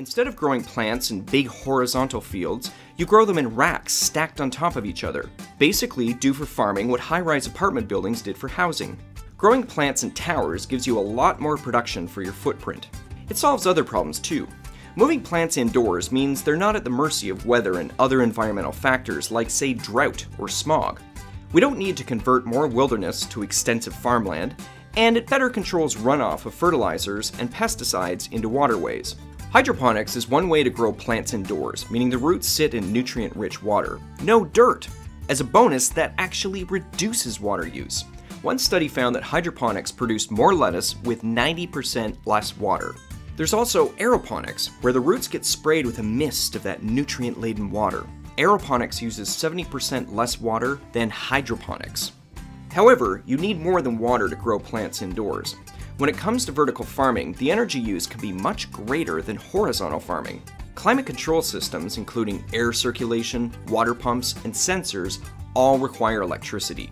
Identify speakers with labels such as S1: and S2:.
S1: Instead of growing plants in big horizontal fields, you grow them in racks stacked on top of each other. Basically, do for farming what high rise apartment buildings did for housing. Growing plants in towers gives you a lot more production for your footprint. It solves other problems too. Moving plants indoors means they're not at the mercy of weather and other environmental factors like, say, drought or smog. We don't need to convert more wilderness to extensive farmland, and it better controls runoff of fertilizers and pesticides into waterways. Hydroponics is one way to grow plants indoors, meaning the roots sit in nutrient rich water. No dirt! As a bonus, that actually reduces water use. One study found that hydroponics produced more lettuce with 90% less water. There's also aeroponics, where the roots get sprayed with a mist of that nutrient laden water. Aeroponics uses 70% less water than hydroponics. However, you need more than water to grow plants indoors. When it comes to vertical farming, the energy use can be much greater than horizontal farming. Climate control systems, including air circulation, water pumps, and sensors, all require electricity.